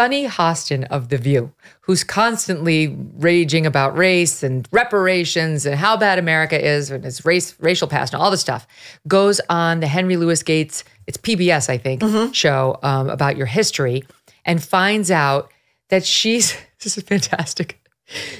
Sunny Hostin of The View, who's constantly raging about race and reparations and how bad America is and its race, racial past and all this stuff, goes on the Henry Louis Gates, it's PBS, I think, show um, about your history and finds out that she's, this is fantastic.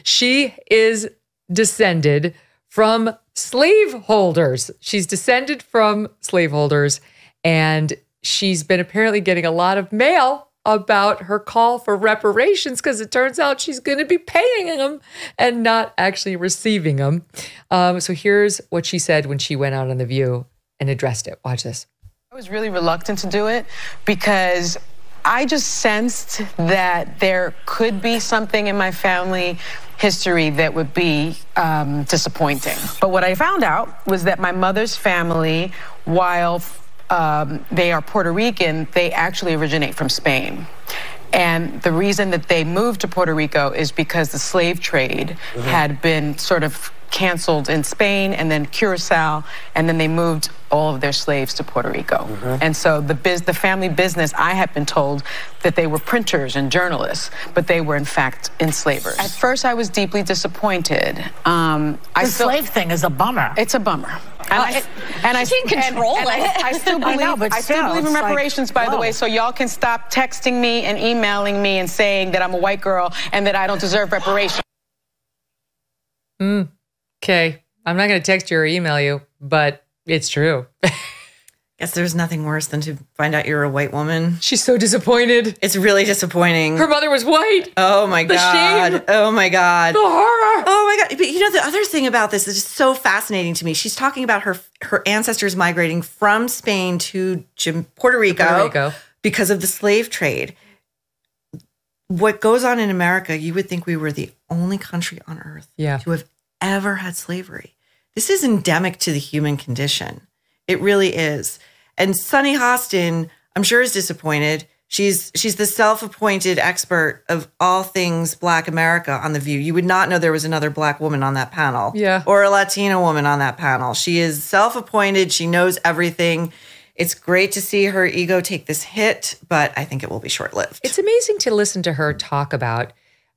She is descended from slaveholders. She's descended from slaveholders, and she's been apparently getting a lot of mail about her call for reparations because it turns out she's going to be paying them and not actually receiving them. Um, so here's what she said when she went out on The View and addressed it. Watch this. I was really reluctant to do it because I just sensed that there could be something in my family history that would be um, disappointing. But what I found out was that my mother's family, while um, they are Puerto Rican, they actually originate from Spain. And the reason that they moved to Puerto Rico is because the slave trade had been sort of canceled in Spain and then Curacao, and then they moved all of their slaves to Puerto Rico. And so the biz, the family business, I had been told that they were printers and journalists, but they were in fact enslavers. At first, I was deeply disappointed. Um, I The still- slave thing is a bummer. It's a bummer. And I, and I She can control and, and it. I, I still I believe know, but I still still, believe in it's like, reparations, by the way. So y'all can stop texting me and emailing me and saying that I'm a white girl and that I don't deserve reparations. Okay, I'm not going to text you or email you, but it's true. Guess there's nothing worse than to find out you're a white woman. She's so disappointed. It's really disappointing. Her mother was white. oh my the god. shame. Oh my god. The horror. Oh my god! But you know the other thing about this is just so fascinating to me. She's talking about her her ancestors migrating from Spain to Puerto Rico, Puerto Rico. because of the slave trade. What goes on in America? You would think we were the only country on earth Yeah. to have ever had slavery. This is endemic to the human condition. It really is. And Sunny Hostin, I'm sure, is disappointed. She's she's the self-appointed expert of all things Black America on the View. You would not know there was another Black woman on that panel, Yeah. or a Latina woman on that panel. She is self-appointed. She knows everything. It's great to see her ego take this hit, but I think it will be short-lived. It's amazing to listen to her talk about.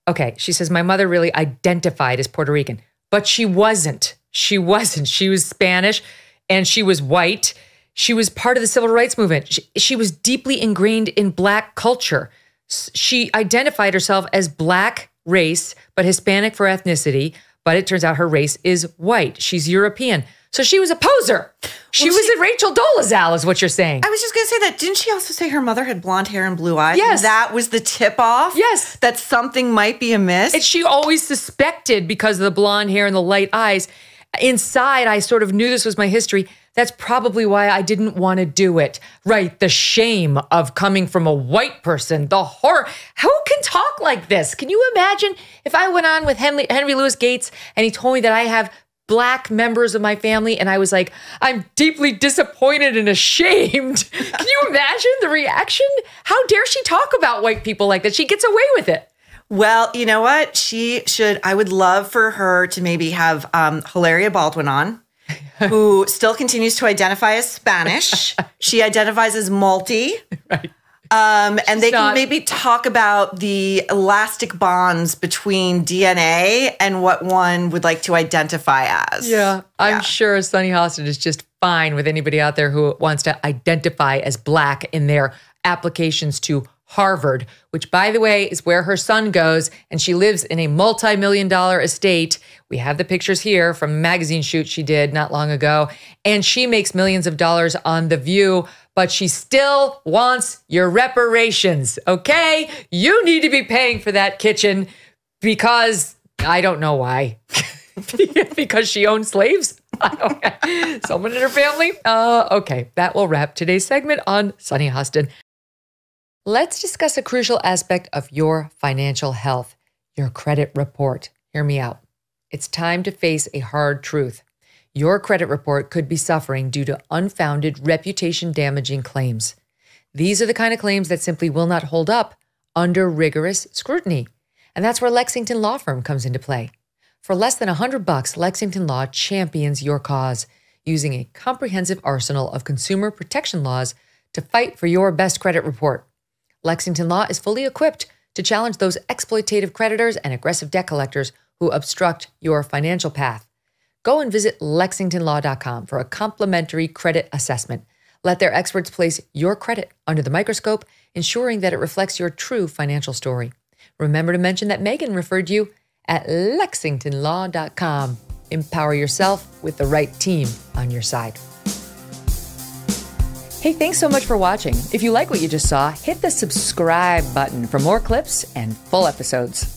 Okay, she says, My mother really identified as Puerto Rican, but she wasn't. She wasn't. She was Spanish and she was white. She was part of the civil rights movement. She, she was deeply ingrained in Black culture. She identified herself as Black race, but Hispanic for ethnicity. But it turns out her race is white. She's European. So she was a poser. She Well, was she- a Rachel Dolezal, is what you're saying. I was just going to say that. Didn't she also say her mother had blonde hair and blue eyes? Yes. That was the tip off? Yes. That something might be amiss? And she always suspected because of the blonde hair and the light eyes. Inside, I sort of knew this was my history. That's probably why I didn't want to do it. Right. The shame of coming from a white person, the horror. Who can talk like this? Can you imagine if I went on with Henry, Henry Louis Gates and he told me that I have black members of my family and I was like, I'm deeply disappointed and ashamed. Can you imagine the reaction? How dare she talk about white people like that? She gets away with it. Well, you know what? She should. I would love for her to maybe have um, Hilaria Baldwin on, who still continues to identify as Spanish. she identifies as multi. Right. Um, and they can maybe talk about the elastic bonds between DNA and what one would like to identify as. Yeah, I'm Yeah. sure Sunny Hostin is just fine with anybody out there who wants to identify as black in their applications to Harvard, which, by the way, is where her son goes, and she lives in a multi million dollar estate. We have the pictures here from a magazine shoot she did not long ago, and she makes millions of dollars on The View, but she still wants your reparations, okay? You need to be paying for that kitchen because I don't know why. because she owned slaves? Someone in her family? Uh, okay, that will wrap today's segment on Sunny Hostin. Let's discuss a crucial aspect of your financial health your credit report. Hear me out. It's time to face a hard truth. Your credit report could be suffering due to unfounded reputation damaging claims. These are the kind of claims that simply will not hold up under rigorous scrutiny. And that's where Lexington Law Firm comes into play. For less than 100 bucks, Lexington Law champions your cause using a comprehensive arsenal of consumer protection laws to fight for your best credit report. Lexington Law is fully equipped to challenge those exploitative creditors and aggressive debt collectors who obstruct your financial path. Go and visit lexingtonlaw.com for a complimentary credit assessment. Let their experts place your credit under the microscope, ensuring that it reflects your true financial story. Remember to mention that Megyn referred you at lexingtonlaw.com. Empower yourself with the right team on your side. Hey, thanks so much for watching. If you like what you just saw, hit the subscribe button for more clips and full episodes.